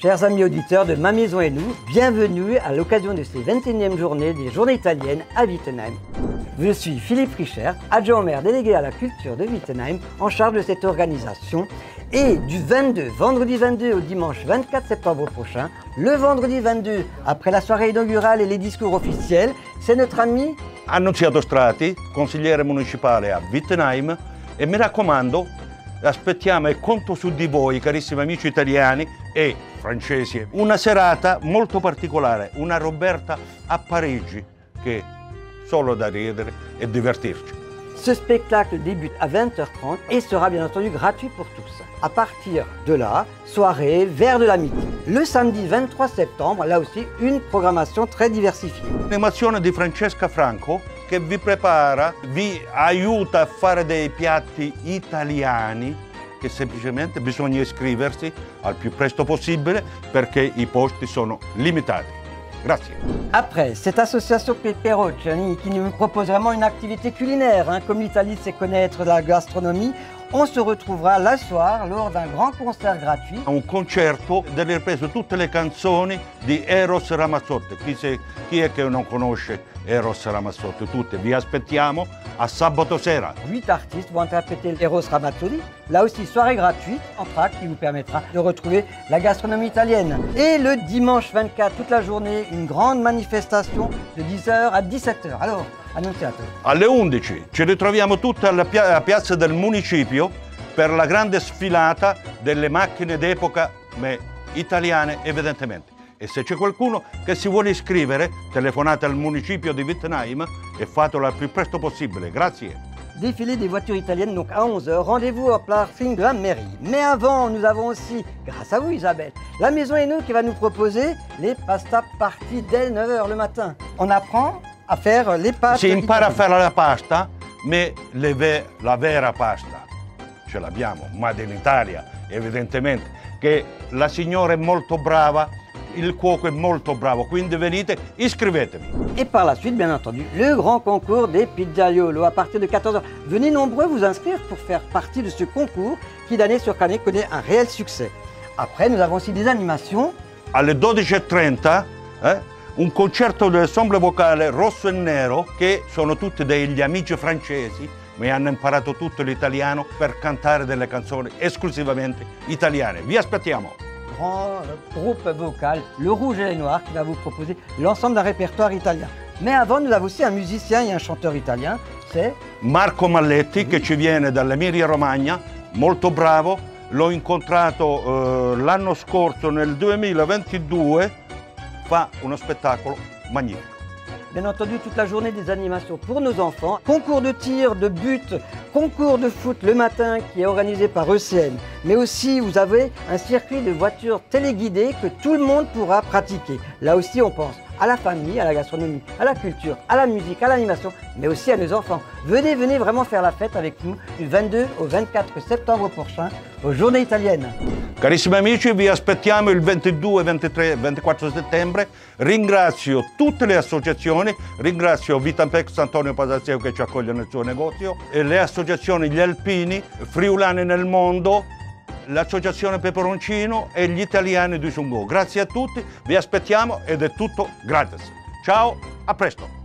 Chers amis auditeurs de Ma Maison et nous, bienvenue à l'occasion de ces 21e journées des Journées italiennes à Wittenheim. Je suis Philippe Richer, adjoint au maire délégué à la culture de Wittenheim, en charge de cette organisation. Et du 22, vendredi 22 au dimanche 24 septembre prochain, le vendredi 22, après la soirée inaugurale et les discours officiels, c'est notre ami Annunziato Strati, consigliere municipale a Wittenheim e mi raccomando, aspettiamo e conto su di voi, carissimi amici italiani e francesi, una serata molto particolare, una Roberta a Parigi che solo da ridere e divertirci. Ce spectacle débute à 20h30 et sera bien entendu gratuit pour tous. À partir de là, soirée, verre de la midi. Le samedi 23 septembre, là aussi, une programmation très diversifiée. L'animazione di Francesca Franco che vi prepara, vi aiuta a fare dei piatti italiani che semplicemente bisogna iscriversi al più presto possibile perché i posti sono limitati. Grazie. Après, cette association Peperocciani qui nous propose vraiment une activité culinaire, hein, comme l'Italie sait connaître la gastronomie, on se retrouvera la soir lors d'un grand concert gratuit. Un concerto dove ripreso tutte le canzoni di Eros Ramazzotti. Chi, se- chi è che non conosce Eros Ramazzotti? Tutte. Vi aspettiamo a sabato sera. Huit artistes vont interpréter Eros Ramazzotti. Là aussi, soirée gratuite en track qui vous permettra de retrouver la gastronomie italienne. Et le dimanche 24, toute la journée, une grande manifestation de 10h à 17h. Alors, annunziate. Alle 11 ci ritroviamo tutti alla pia- alla piazza del municipio per la grande sfilata delle macchine d'epoca italiane evidentemente. E se c'è qualcuno che si vuole iscrivere, telefonate al municipio di Wittenheim e fatelo al più presto possibile. Grazie. Défilé des voitures italiennes, donc à 11h. Rendez-vous au parking de la mairie. Mais avant, nous avons aussi, grâce à vous Isabelle, la Maison Hainaut qui va nous proposer les pasta parties dès 9h le matin. On apprend à faire les pâtes. Si impara a fare la pasta, ma le la vera pasta ce l'abbiamo, Made in Italia, evidentemente, che la signora è molto brava, il cuoco è molto bravo, quindi venite, iscrivetevi. Et par la suite, bien entendu, le grand concours des pizzaiolo à partir de 14h. Venez nombreux vous inscrire pour faire partie de ce concours qui d'année sur année connaît un réel succès. Après, nous avons aussi des animations. Alle 12.30 eh, un concerto dell'ensemble vocale rosso e nero, che sono tutti degli amici francesi, ma hanno imparato tutto l'italiano per cantare delle canzoni esclusivamente italiane. Vi aspettiamo! grand groupe vocal, le Rouge et les Noirs, qui va vous proposer l'ensemble d'un répertoire italien. Mais avant, nous avons aussi un musicien et un chanteur italien, c'est Marco Malletti che ci viene dall'Emilia Romagna, molto bravo, l'ho incontrato eh, l'anno scorso nel 2022, fa uno spettacolo bien entendu toute la journée des animations pour nos enfants. Concours de tir, de but, concours de foot le matin qui est organisé par ECN. Mais aussi, vous avez un circuit de voitures téléguidées que tout le monde pourra pratiquer. Là aussi, on pense à la famille, à la gastronomie, à la culture, à la musique, à l'animation, mais aussi à nos enfants. Venez, venez vraiment faire la fête avec nous du 22 au 24 septembre prochain aux Journées italiennes. Carissimi amici, vi aspettiamo il 22, 23 e 24 settembre. Ringrazio tutte le associazioni, ringrazio Vitampex Antonio Pasaseo che ci accoglie nel suo negozio, e le associazioni Gli Alpini, Friulani nel Mondo, l'associazione Peperoncino e gli italiani di Sungo. Grazie a tutti, vi aspettiamo ed è tutto gratis. Ciao, a presto!